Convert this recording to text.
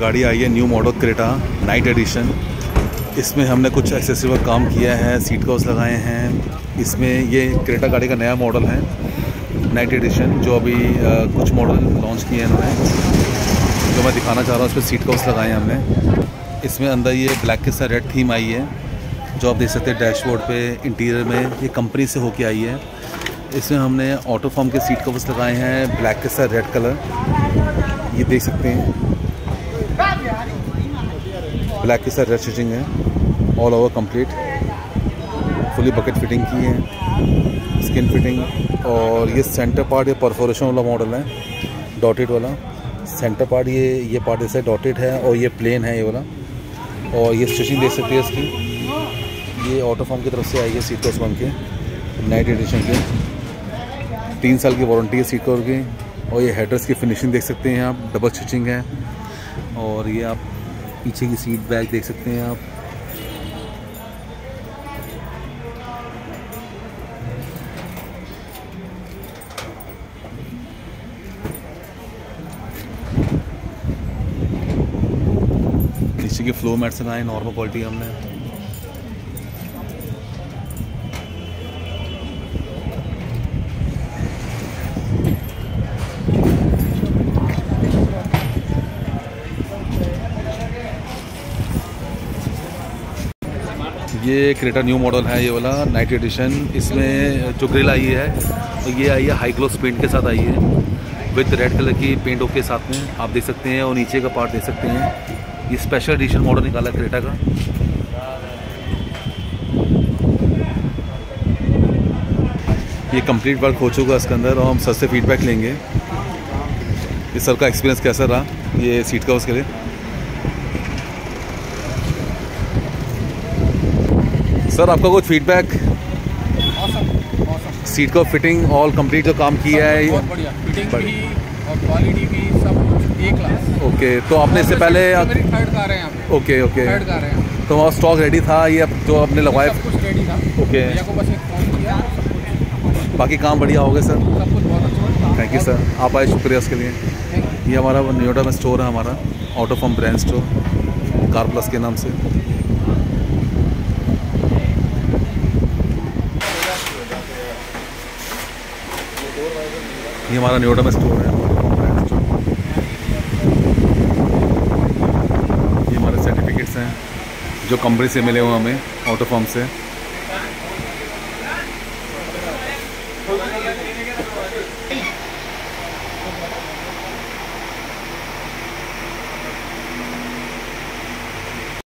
गाड़ी आई है new model Creta night edition. इसमें हमने कुछ एक्सेसिव काम किया है सीट कवर्स लगाए हैं। इसमें ये क्रेटा गाड़ी का नया मॉडल है नाइट एडिशन जो अभी आ, कुछ मॉडल लॉन्च किए हैं इन्होंने। जो मैं दिखाना चाह रहा हूँ पर सीट कवर्स लगाए हैं हमने। इसमें अंदर ये ब्लैक के साथ रेड थीम आई है जो आप देख सकते हैं डैशबोर्ड पे इंटीरियर में ये कंपनी से होके आई है। इसमें हमने ऑटो फॉर्म के सीट कवर्स लगाए हैं ब्लैक के साथ रेड कलर ये देख सकते हैं। ब्लैक के साथ रेड स्टिचिंग है all over complete fully bucket fitting की है स्किन फिटिंग और ये सेंटर पार्ट ये परफोरेशन वाला मॉडल है डॉटेड वाला. सेंटर पार्ट ये ये पार्ट जैसे डॉटेड है और ये प्लेन है ये वाला. और ये स्टिचिंग देख सकते हैं इसकी. ये ऑटो फॉर्म की तरफ़ से आई है सीट कोस बन के नाइट एडिशन के. तीन साल की वारंटी है सीट कवर की. और ये हेडर्स की फिनिशिंग देख सकते हैं आप डबल स्टिचिंग है. और ये आप पीछे की सीट बैग देख सकते हैं आप। नीचे के फ्लो मैट्स लगाए नॉर्मल क्वालिटी हमने। ये क्रेटा न्यू मॉडल है ये वाला, नाइट एडिशन। इसमें जो ग्रिल आई है तो ये आई है हाई ग्लोस पेंट के साथ आई है विद रेड कलर की पेंट के साथ में आप देख सकते हैं और नीचे का पार्ट देख सकते हैं। ये स्पेशल एडिशन मॉडल निकाला क्रेटा का। ये कंप्लीट वर्क हो चुका है इसके अंदर और हम सर से फीडबैक लेंगे। इस सर का एक्सपीरियंस कैसा रहा, ये सीट का उसके लिए? सर आपका कुछ फीडबैक सीट का फिटिंग ऑल कंप्लीट जो काम किया है बहुत बढ़िया। फिटिंग भी और क्वालिटी भी सब कुछ ए क्लास ओके तो आपने इससे पहले मेरी थर्ड कार है यहाँ पे। ओके ओके थर्ड कार है तो वहाँ स्टॉक रेडी था ये अब जो आपने लगवाया सब कुछ रेडी था। ओके को बस एक फ़ोन किया। बाकी काम बढ़िया हो गया सर सब कुछ बहुत अच्छा थैंक यू सर आप आए शुक्रिया उसके लिए। ये हमारा न्योटा में स्टोर है हमारा auto form brand store car plus के नाम से। ये हमारा न्योडा में स्टोर है। ये हमारे सर्टिफिकेट्स हैं, जो कंपनी से मिले हुए हमें ऑटो फॉर्म से।